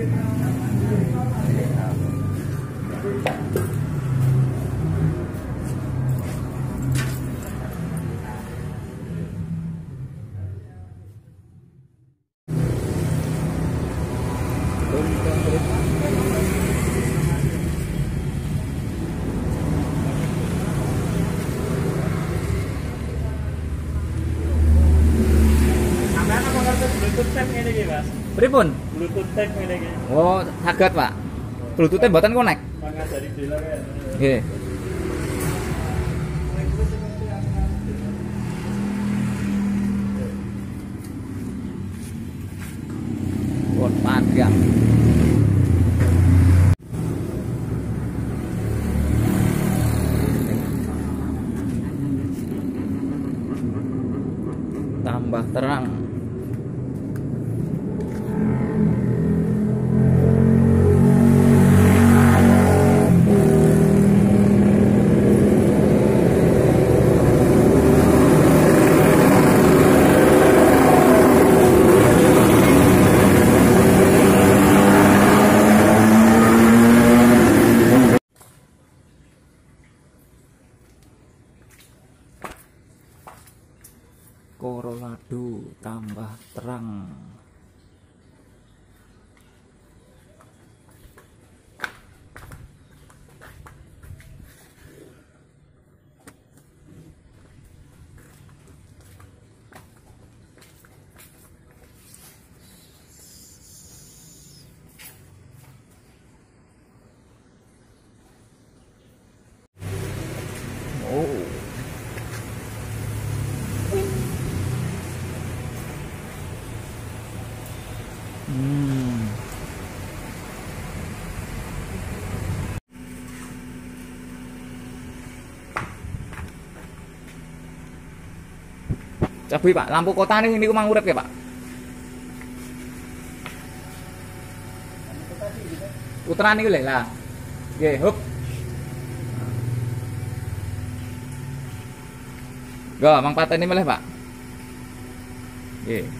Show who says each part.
Speaker 1: Gracias. Pripun?
Speaker 2: Bluetooth tag ngene iki.
Speaker 1: Oh, saged, Pak. Bluetooth-e mboten connect.
Speaker 2: Mangajari dealer kan.
Speaker 1: Nggih. Pun panjang. Tambah terang. Colorado tambah terang. Oh. Hmm. Cabai Pak, lampu kota nih ini kumang urip ya Pak. Puteran niku lho lah. Nggih, hup. Go, mang pateni meleh Pak. Nggih.